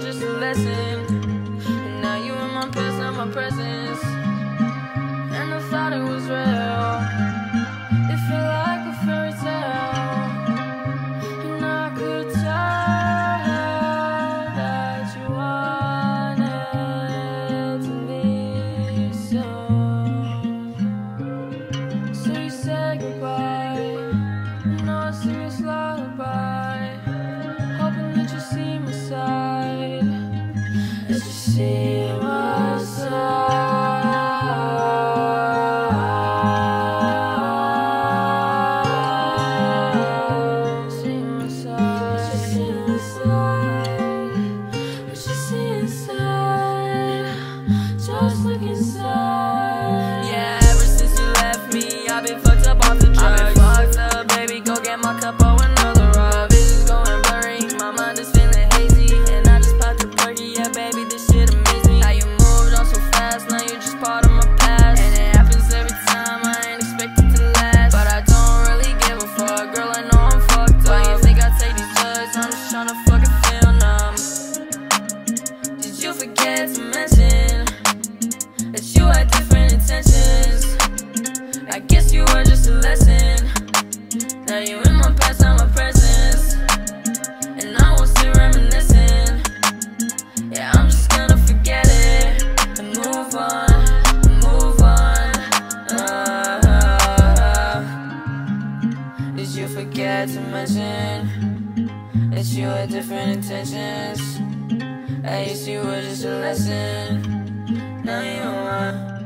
just a lesson. And now you're in my past, not my presence. And I thought it was real. It felt like a fairy tale. And I could tell that you wanted to be so. So you said goodbye. No serious love. forget to mention That you had different intentions. I used you were just a lesson. Now you are.